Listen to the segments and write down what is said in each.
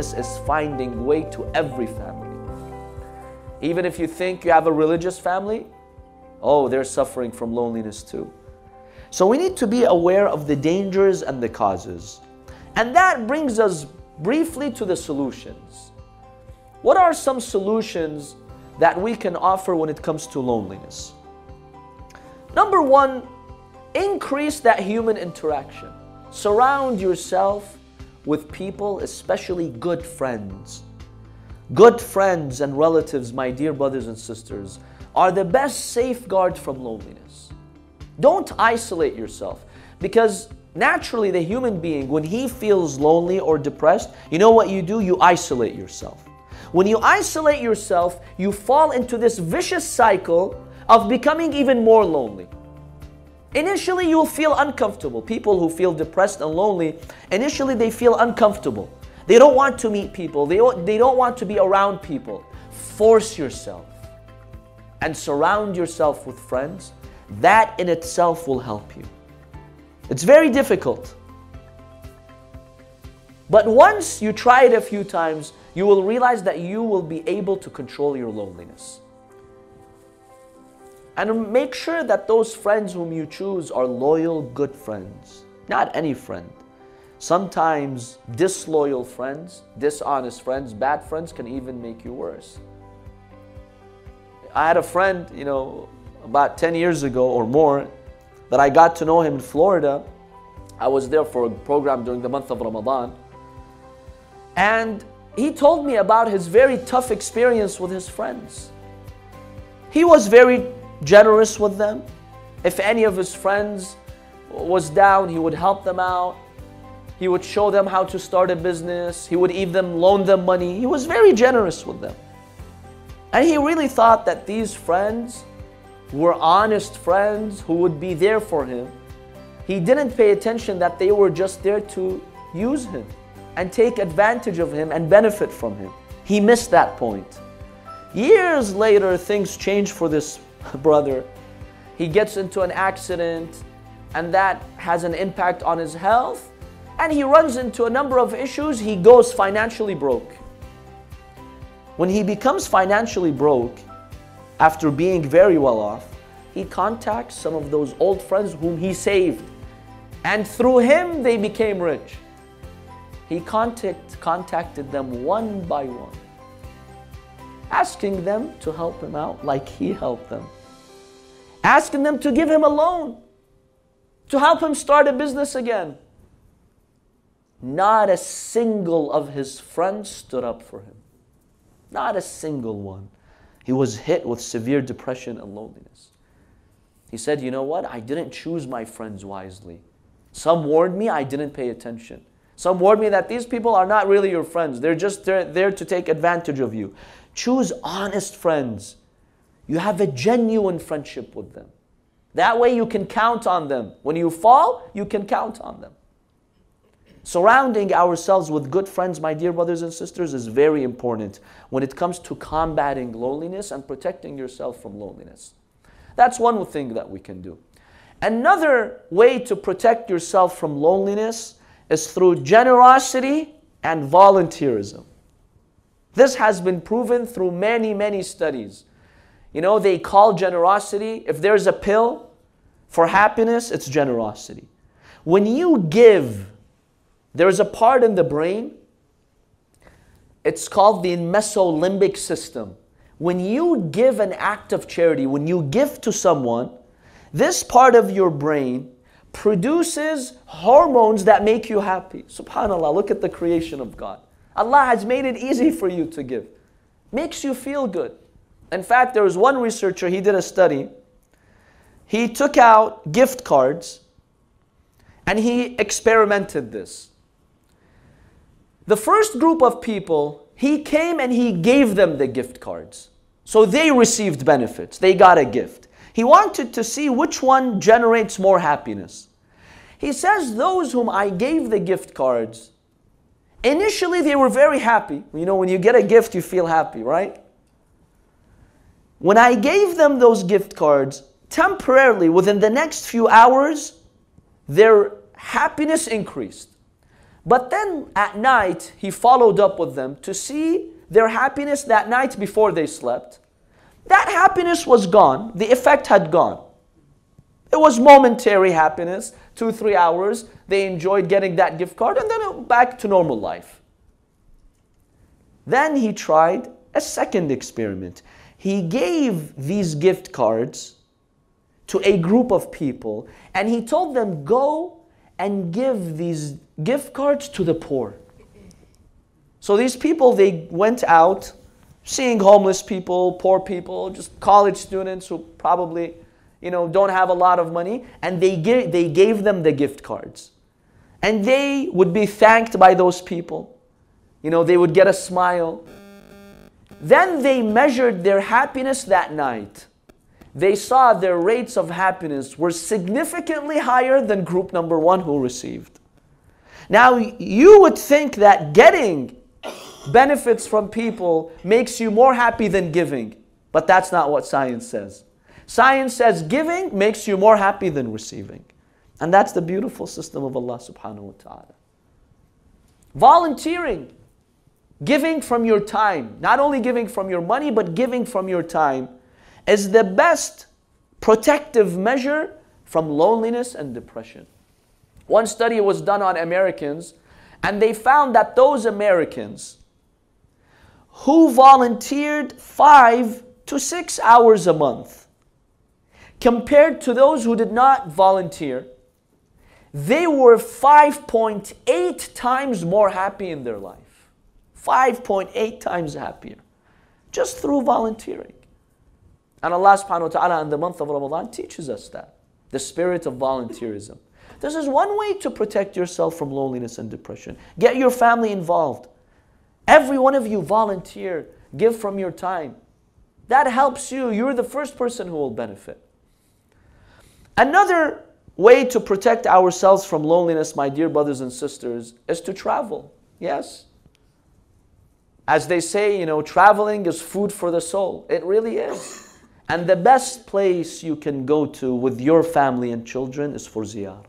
is finding way to every family. Even if you think you have a religious family, oh, they're suffering from loneliness too. So we need to be aware of the dangers and the causes. And that brings us briefly to the solutions. What are some solutions that we can offer when it comes to loneliness? Number one, increase that human interaction. Surround yourself with people, especially good friends. Good friends and relatives, my dear brothers and sisters, are the best safeguard from loneliness. Don't isolate yourself because naturally the human being, when he feels lonely or depressed, you know what you do? You isolate yourself. When you isolate yourself, you fall into this vicious cycle of becoming even more lonely. Initially, you'll feel uncomfortable. People who feel depressed and lonely, initially they feel uncomfortable. They don't want to meet people. They they don't want to be around people. Force yourself and surround yourself with friends. That in itself will help you. It's very difficult. But once you try it a few times, you will realize that you will be able to control your loneliness. And make sure that those friends whom you choose are loyal, good friends, not any friend. Sometimes disloyal friends, dishonest friends, bad friends can even make you worse. I had a friend, you know, about 10 years ago or more that I got to know him in Florida. I was there for a program during the month of Ramadan. And he told me about his very tough experience with his friends. He was very generous with them. If any of his friends was down, he would help them out. He would show them how to start a business. He would even loan them money. He was very generous with them. And he really thought that these friends were honest friends who would be there for him. He didn't pay attention that they were just there to use him and take advantage of him and benefit from him. He missed that point. Years later, things changed for this brother. He gets into an accident and that has an impact on his health and he runs into a number of issues. He goes financially broke. When he becomes financially broke, after being very well off, he contacts some of those old friends whom he saved. And through him, they became rich. He contact, contacted them one by one asking them to help him out like he helped them, asking them to give him a loan, to help him start a business again. Not a single of his friends stood up for him. Not a single one. He was hit with severe depression and loneliness. He said, You know what? I didn't choose my friends wisely. Some warned me, I didn't pay attention. Some warned me that these people are not really your friends. They're just there, there to take advantage of you. Choose honest friends. You have a genuine friendship with them. That way you can count on them. When you fall, you can count on them. Surrounding ourselves with good friends, my dear brothers and sisters, is very important when it comes to combating loneliness and protecting yourself from loneliness. That's one thing that we can do. Another way to protect yourself from loneliness is through generosity and volunteerism. This has been proven through many, many studies. You know, they call generosity, if there's a pill for happiness, it's generosity. When you give, there's a part in the brain, it's called the mesolimbic system. When you give an act of charity, when you give to someone, this part of your brain produces hormones that make you happy. SubhanAllah, look at the creation of God. Allah has made it easy for you to give. Makes you feel good. In fact, there was one researcher, he did a study. He took out gift cards and he experimented this. The first group of people, he came and he gave them the gift cards. So they received benefits, they got a gift. He wanted to see which one generates more happiness. He says, Those whom I gave the gift cards, Initially, they were very happy. You know, when you get a gift, you feel happy, right? When I gave them those gift cards, temporarily, within the next few hours, their happiness increased. But then at night, he followed up with them to see their happiness that night before they slept. That happiness was gone, the effect had gone. It was momentary happiness, two, three hours. They enjoyed getting that gift card and then back to normal life. Then he tried a second experiment. He gave these gift cards to a group of people and he told them, Go and give these gift cards to the poor. So these people, they went out seeing homeless people, poor people, just college students who probably you know, don't have a lot of money, and they, give, they gave them the gift cards. And they would be thanked by those people. You know, they would get a smile. Then they measured their happiness that night. They saw their rates of happiness were significantly higher than group number one who received. Now, you would think that getting benefits from people makes you more happy than giving, but that's not what science says. Science says giving makes you more happy than receiving. And that's the beautiful system of Allah subhanahu wa ta'ala. Volunteering, giving from your time, not only giving from your money, but giving from your time, is the best protective measure from loneliness and depression. One study was done on Americans, and they found that those Americans who volunteered five to six hours a month compared to those who did not volunteer, they were 5.8 times more happy in their life. 5.8 times happier. Just through volunteering. And Allah subhanahu wa ta'ala in the month of Ramadan teaches us that. The spirit of volunteerism. This is one way to protect yourself from loneliness and depression. Get your family involved. Every one of you volunteer. Give from your time. That helps you. You're the first person who will benefit. Another way to protect ourselves from loneliness, my dear brothers and sisters, is to travel. Yes. As they say, you know, traveling is food for the soul. It really is. And the best place you can go to with your family and children is for ziyarah.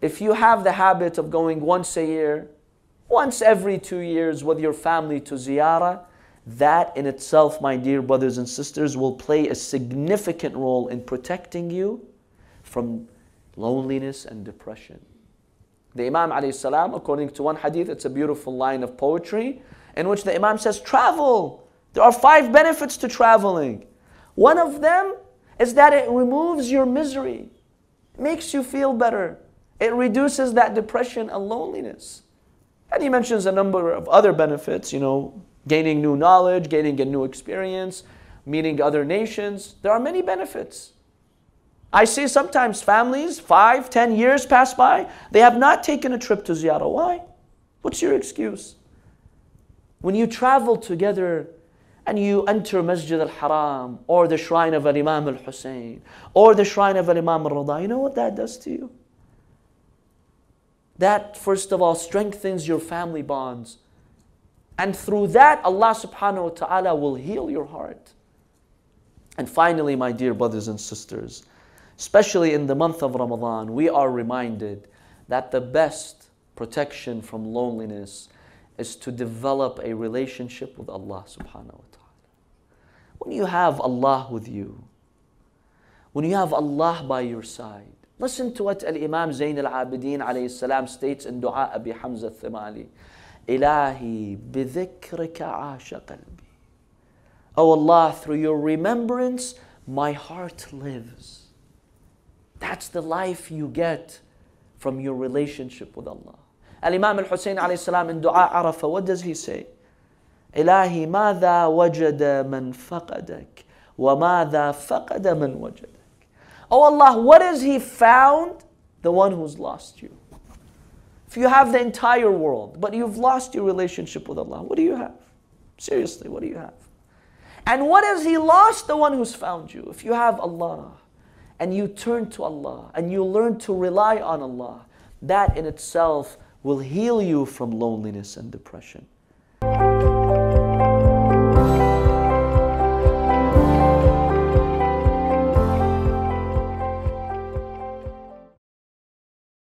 If you have the habit of going once a year, once every two years with your family to ziyarah, that in itself, my dear brothers and sisters, will play a significant role in protecting you from loneliness and depression. The Imam salam, according to one hadith, it's a beautiful line of poetry in which the Imam says, travel. There are five benefits to traveling. One of them is that it removes your misery, makes you feel better. It reduces that depression and loneliness. And he mentions a number of other benefits, you know, gaining new knowledge, gaining a new experience, meeting other nations. There are many benefits. I see sometimes families, five, ten years pass by, they have not taken a trip to ziyarah. Why? What's your excuse? When you travel together and you enter Masjid al-Haram or the shrine of Imam al-Hussein or the shrine of Imam al-Rada, you know what that does to you? That, first of all, strengthens your family bonds. And through that, Allah subhanahu wa ta'ala will heal your heart. And finally, my dear brothers and sisters, especially in the month of Ramadan, we are reminded that the best protection from loneliness is to develop a relationship with Allah subhanahu wa ta'ala. When you have Allah with you, when you have Allah by your side, listen to what Al Imam Zain al Abidin alayhi salam states in Dua Abi Hamza Thimali. إلهي بذكرك عاش قلبي Oh Allah, through your remembrance, my heart lives. That's the life you get from your relationship with Allah. Al-Imam al-Hussein alayhi salam in Dua Arafah, what does he say? إلهي ماذا وجد من فقدك وماذا فقد من وجدك Oh Allah, what has he found? The one who's lost you. If you have the entire world, but you've lost your relationship with Allah, what do you have? Seriously, what do you have? And what has He lost? The one who's found you. If you have Allah and you turn to Allah and you learn to rely on Allah, that in itself will heal you from loneliness and depression.